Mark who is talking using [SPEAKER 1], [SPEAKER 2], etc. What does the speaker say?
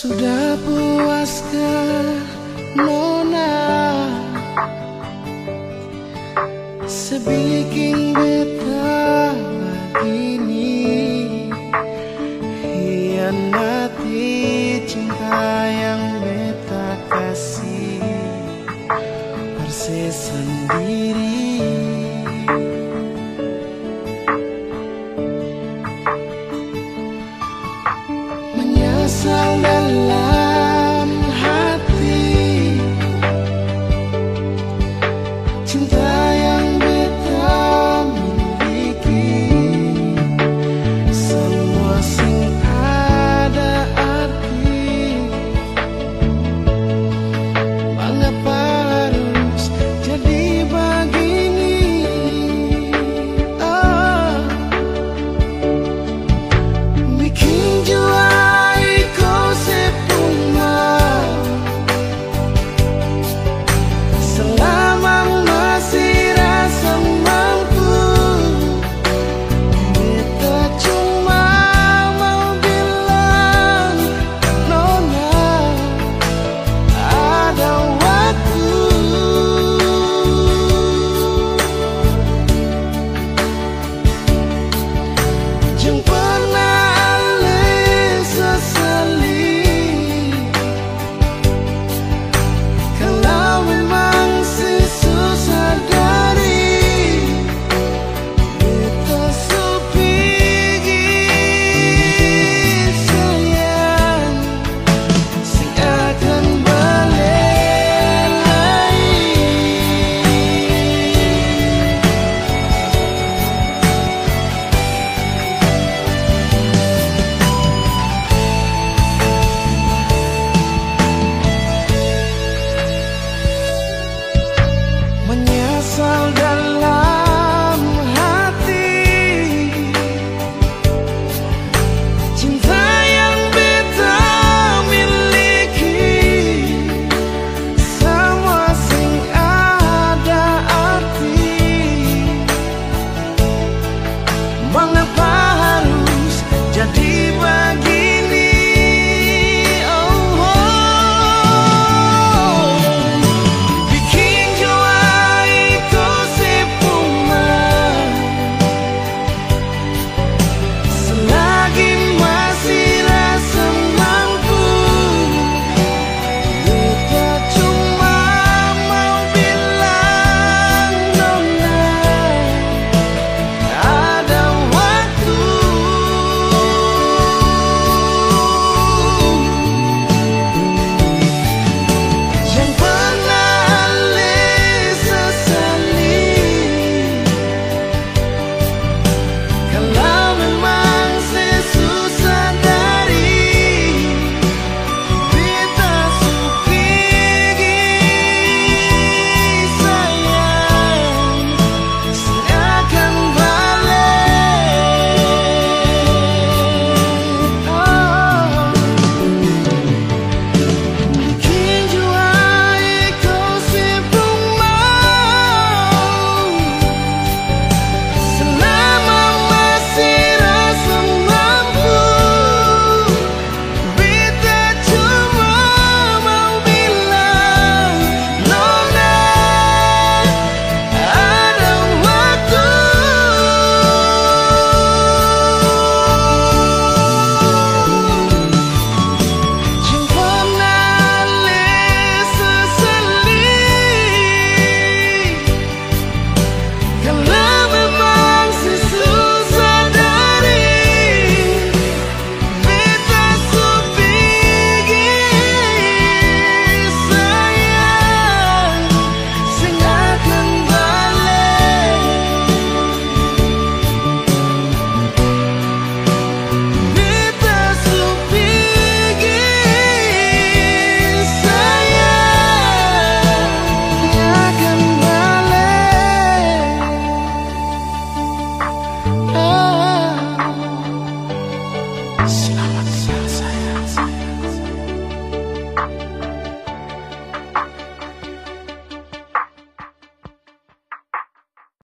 [SPEAKER 1] Sudah puaskah Nona Sebikin beta ini Hianati cinta yang beta kasih. Persis sendiri.